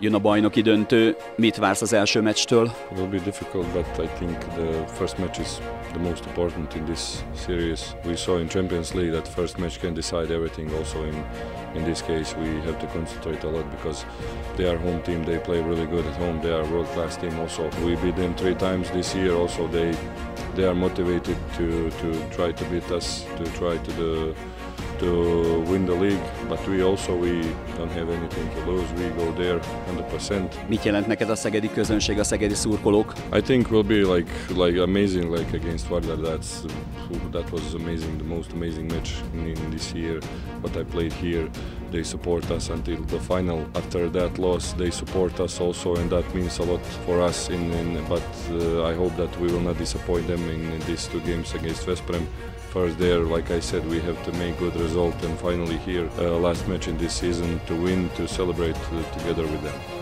Jön a bajnoki döntő, mit vársz az első meccstől? It will be difficult, but I think the first match is the most important in this series. We saw in Champions League that first match can decide everything. Also in in this case, we have to concentrate a lot because they are home team. They play really good at home. They are world class team. Also, we beat them three times this year. Also, they they are motivated to to try to beat us, to try to the to win the league, but we also we don't have anything to lose. We go there 100%. Mit jelent neked a szegedi közönség, a szegedi szurkolók? I think will be like like amazing like against Vardar. That's that was amazing, the most amazing match in, in this year. What I played here, they support us until the final. After that loss, they support us also, and that means a lot for us. In, in but uh, I hope that we will not disappoint them in, in these two games against Veszprém. First there, like I said, we have to make good result, and finally here, uh, last match in this season to win, to celebrate uh, together with them.